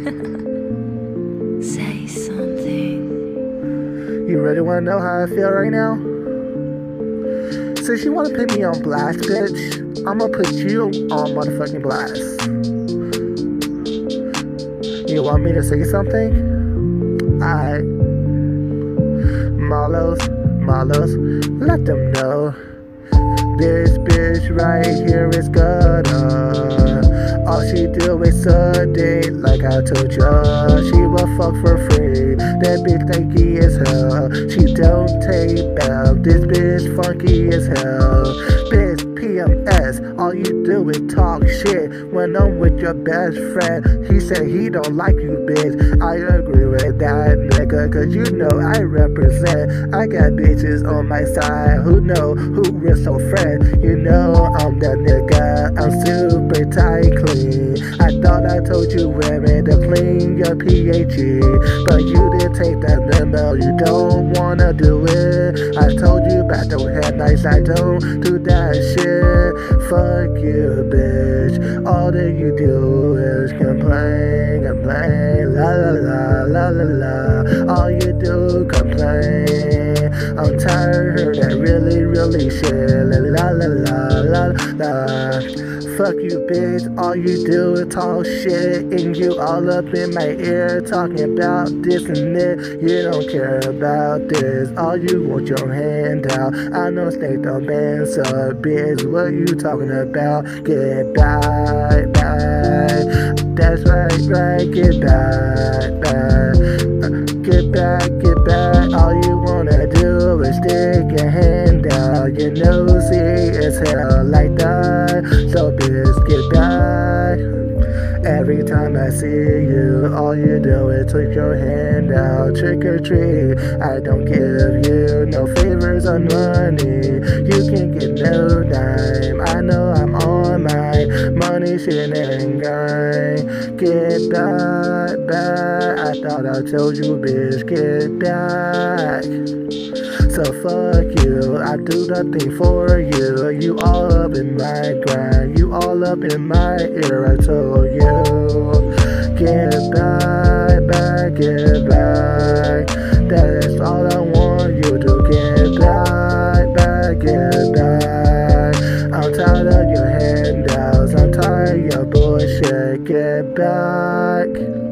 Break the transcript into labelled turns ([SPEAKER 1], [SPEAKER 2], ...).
[SPEAKER 1] Say something.
[SPEAKER 2] You really wanna know how I feel right now? Since you wanna put me on blast, bitch, I'ma put you on motherfucking blast. You want me to say something? Alright. Marlos, Marlos, let them know. This bitch right here is gonna. She do date like I told ya. She will fuck for free. That bitch thinky as hell. She don't take back. This bitch funky as hell. All you do is talk shit when I'm with your best friend. He said he don't like you, bitch. I agree with that nigga, cause you know I represent. I got bitches on my side who know who we're so friends. You know I'm that nigga, I'm super tight clean. I thought I told you women to clean your PHE, but you didn't take that memo. You don't wanna do it. I told you about the head nights, I don't do that shit. Fuck you, bitch. All that you do is complain, complain, la la la, la la la. All you do complain. I'm tired of that really, really shit. La la la la Fuck you, bitch. All you do is talk shit, and you all up in my ear talking about this and that. You don't care about this. All you want your hand out. I know snake don't bend, so bitch. What you talking about? Get back, back. That's right, right. Get back, back. Get back, get back. All you wanna do is stick your hand out. Your nose is hell time I see you, all you do is take your hand out, trick or treat. I don't give you no favors or money. You can't get no grind. Get back, back. I thought I told you, bitch, get back. So fuck you, I do nothing for you. You all up in my grind, you all up in my ear. I told you, get back, back, get back. That's all I back.